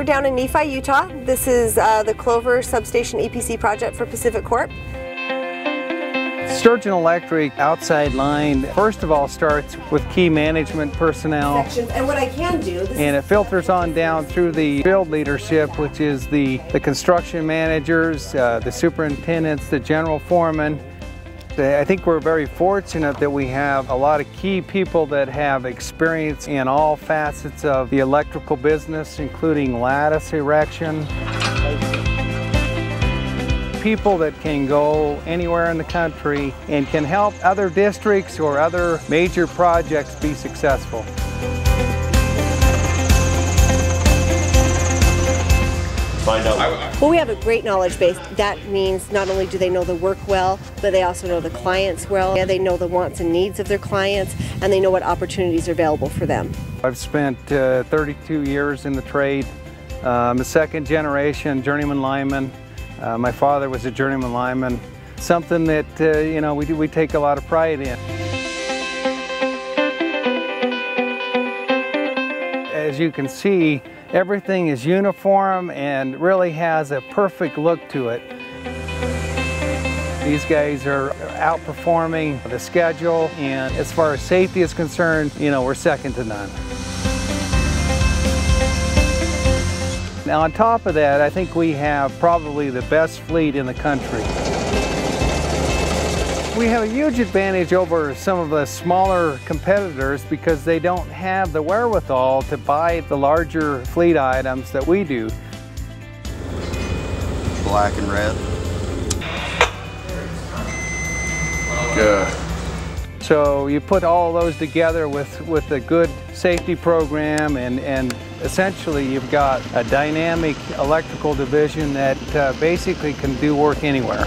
we're down in Nephi, Utah. This is uh, the Clover Substation EPC project for PacifiCorp. Sturgeon Electric outside line, first of all, starts with key management personnel. Sections. And what I can do, and it filters on down through the field leadership, which is the, the construction managers, uh, the superintendents, the general foreman. I think we're very fortunate that we have a lot of key people that have experience in all facets of the electrical business, including lattice erection people that can go anywhere in the country and can help other districts or other major projects be successful. Find out. Well, we have a great knowledge base. That means not only do they know the work well, but they also know the clients well. Yeah, they know the wants and needs of their clients, and they know what opportunities are available for them. I've spent uh, 32 years in the trade. Uh, I'm a second generation journeyman lineman. Uh, my father was a journeyman lineman, something that, uh, you know, we, we take a lot of pride in. You can see, everything is uniform and really has a perfect look to it. These guys are outperforming the schedule and as far as safety is concerned, you know, we're second to none. Now on top of that, I think we have probably the best fleet in the country. We have a huge advantage over some of the smaller competitors because they don't have the wherewithal to buy the larger fleet items that we do. Black and red. Good. So you put all those together with, with a good safety program and, and essentially you've got a dynamic electrical division that uh, basically can do work anywhere.